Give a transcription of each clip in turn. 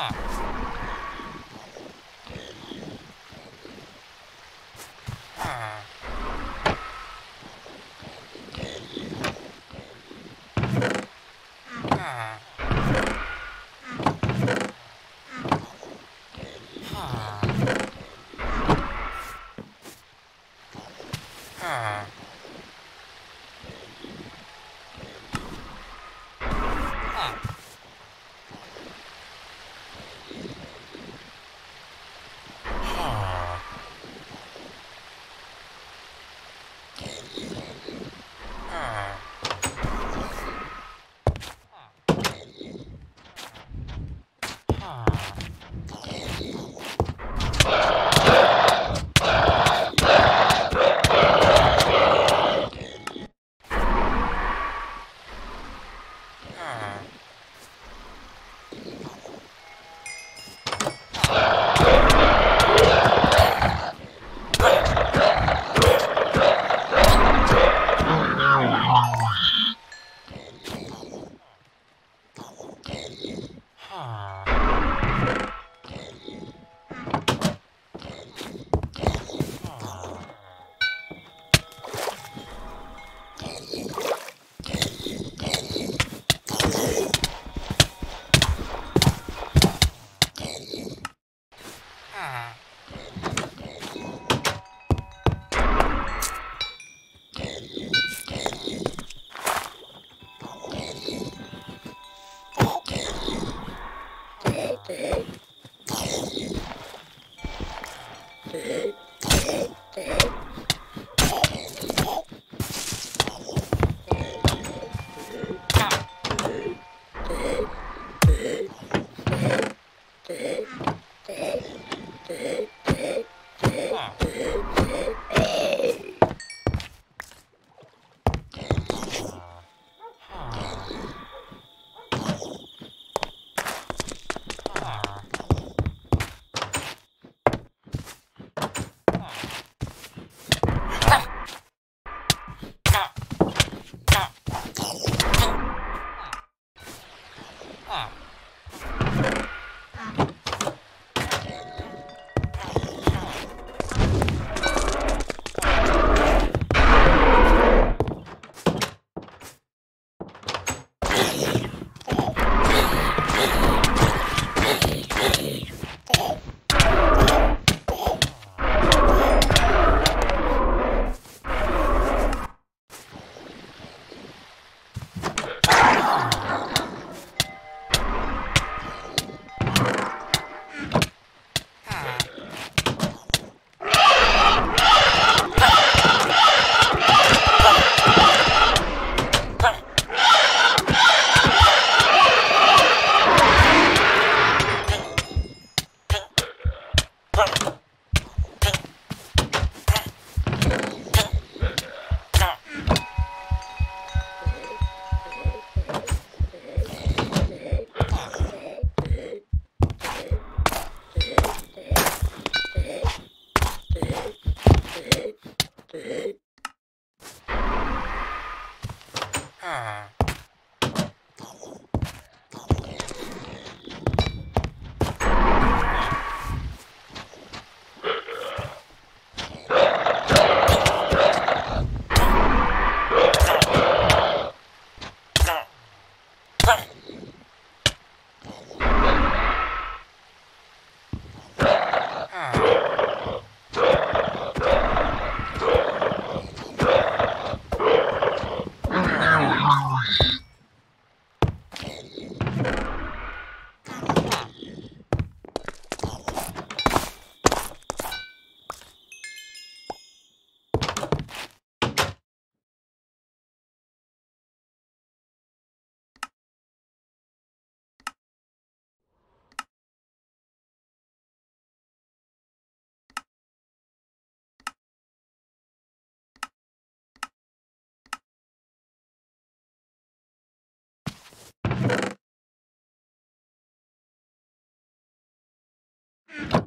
Ah. Ah. Oh.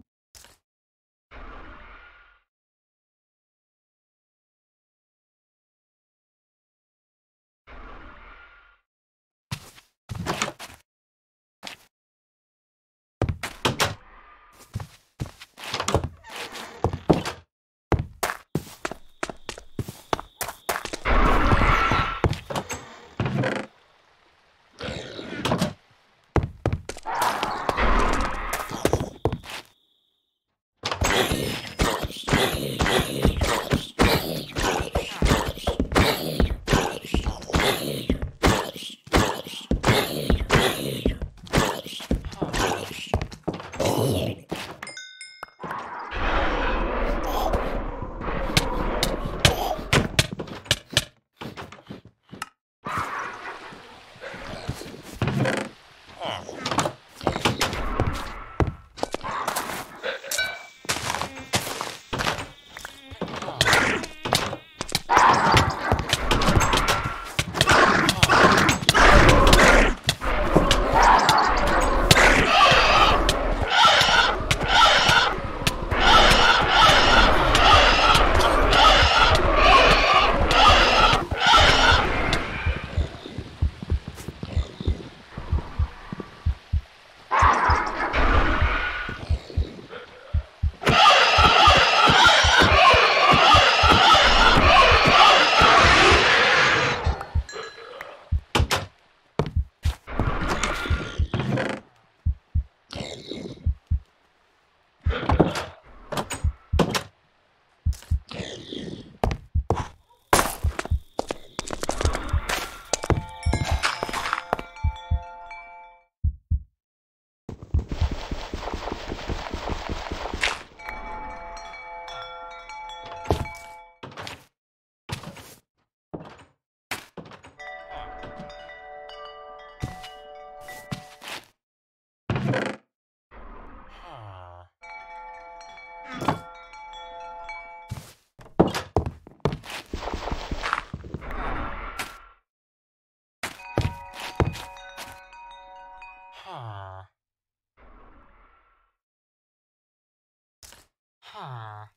Huh.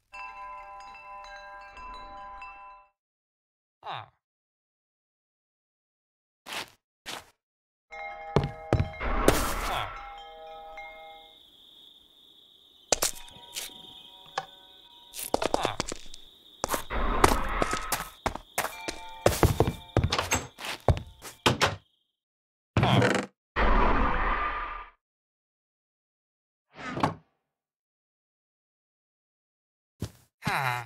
Ah. Huh.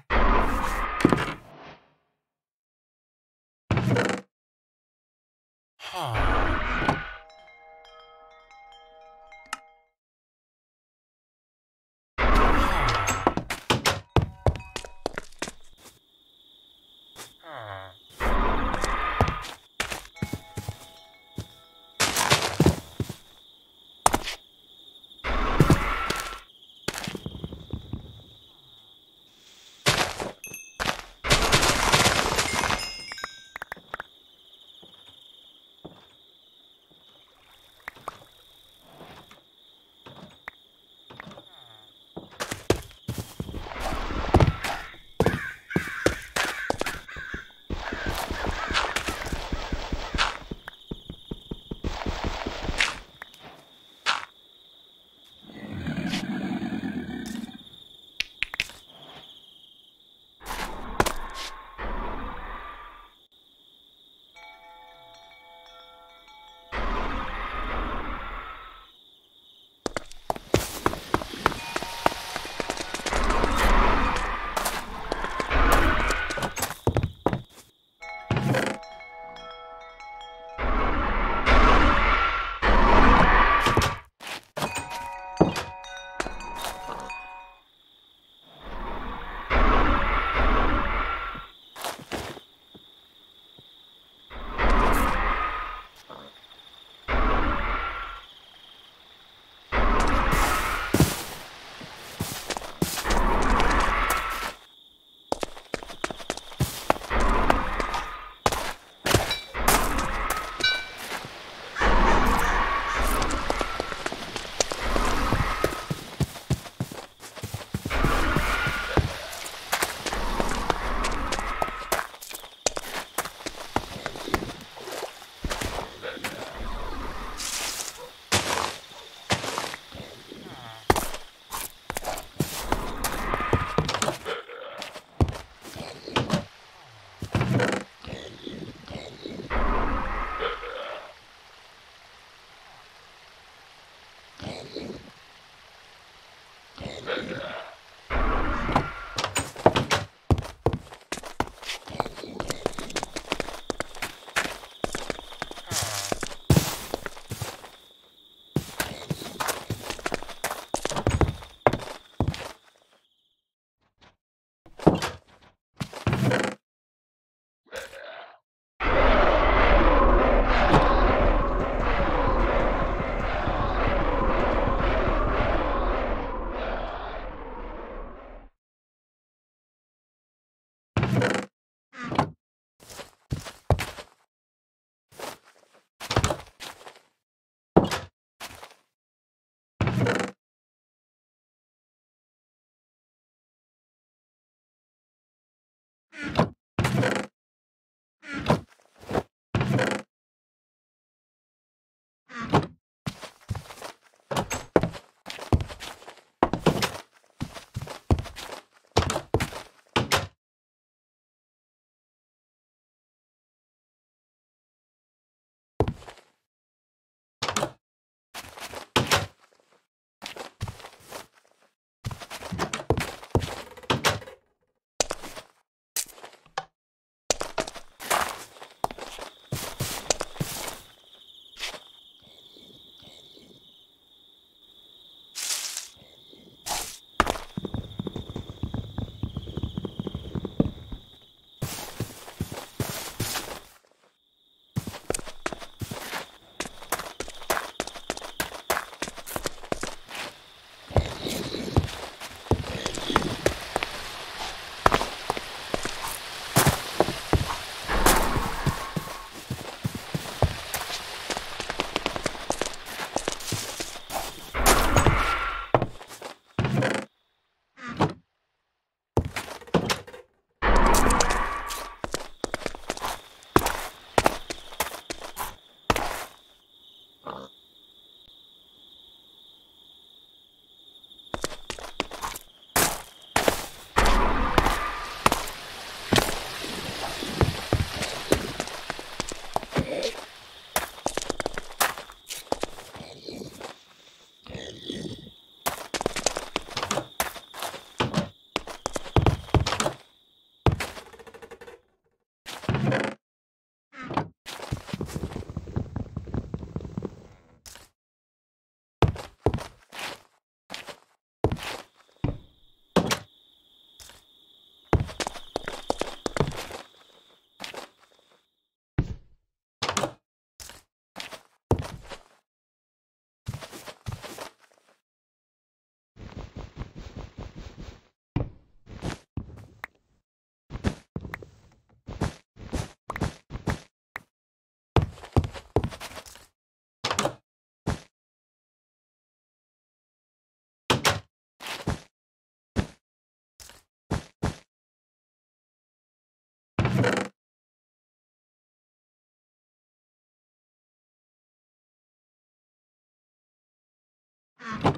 아.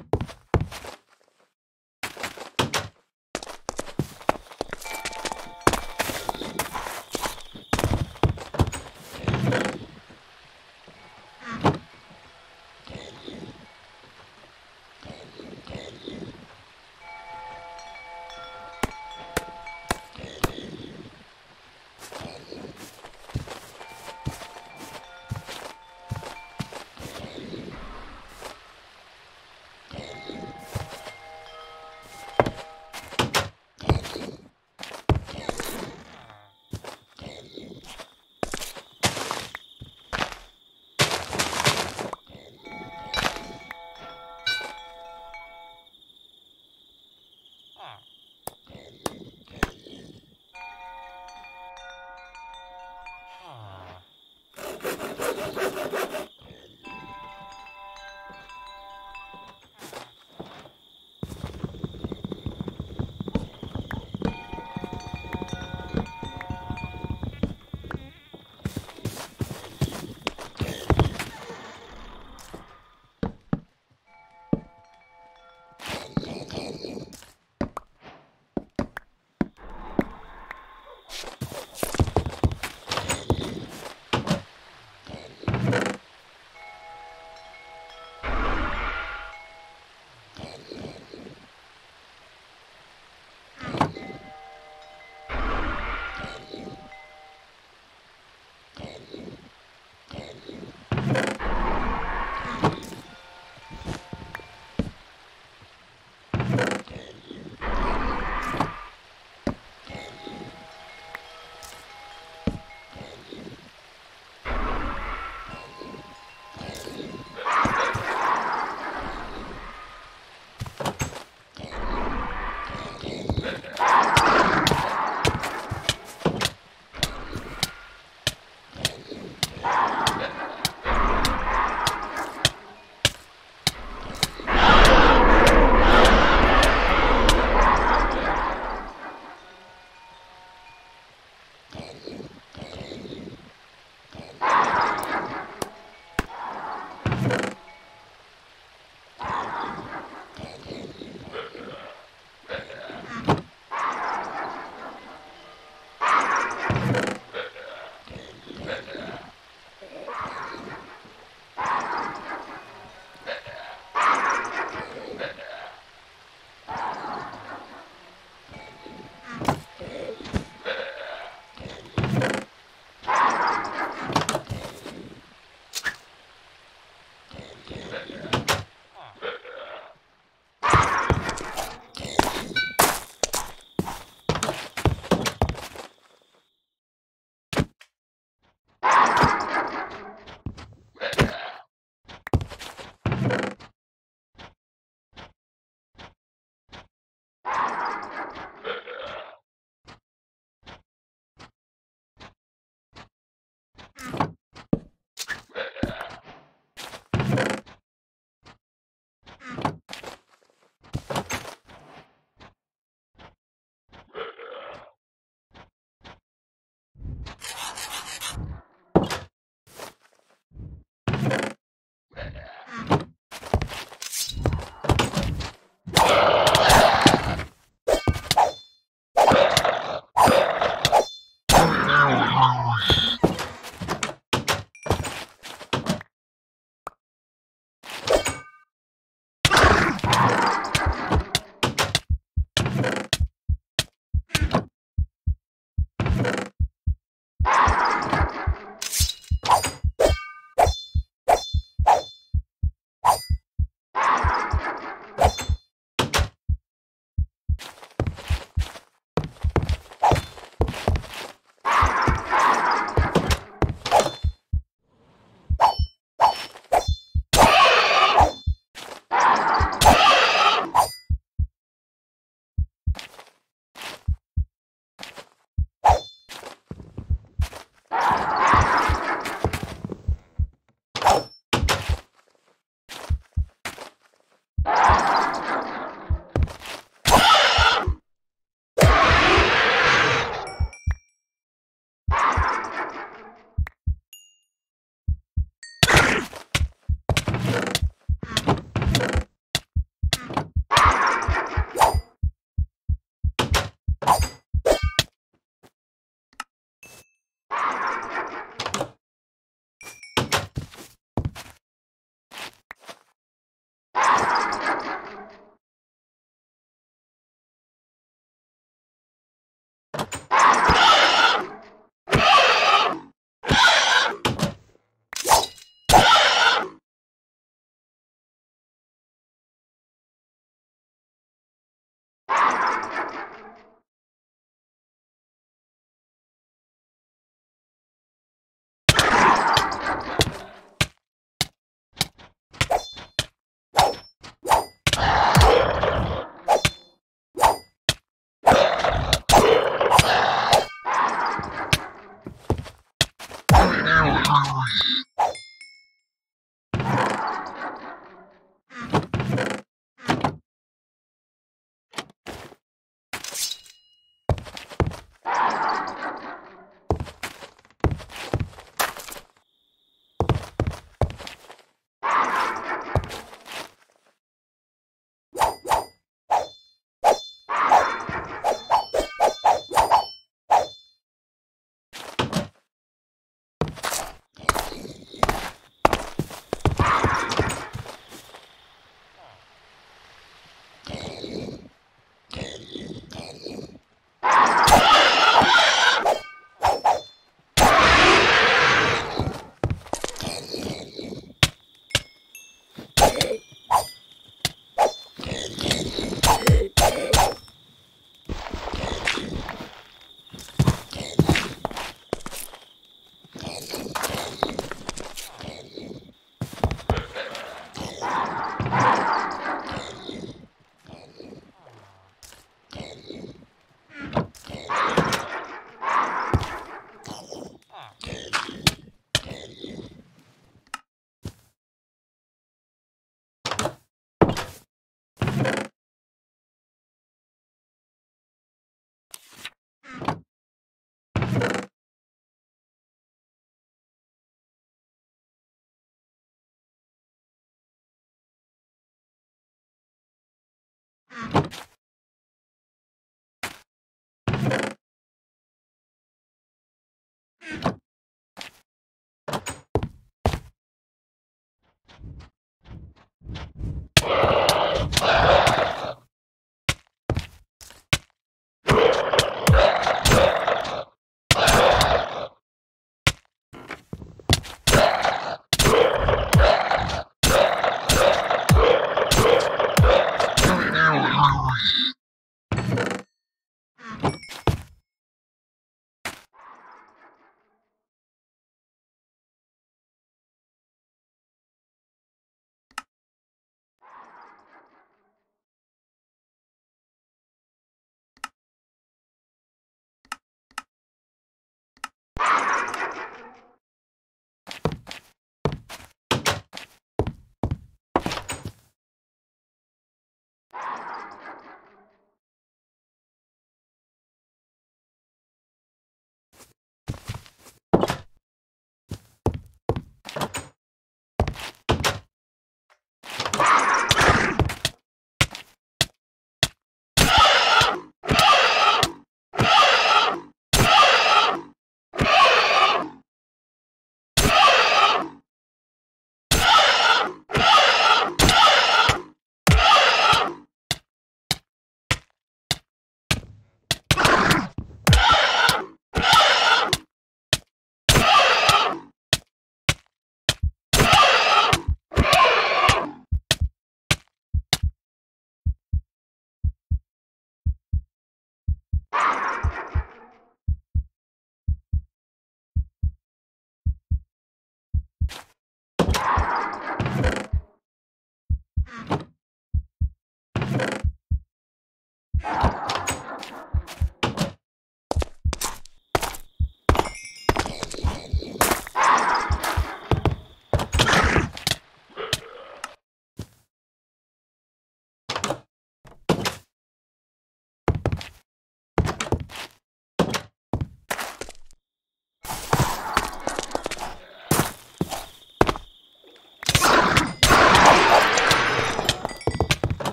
you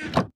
You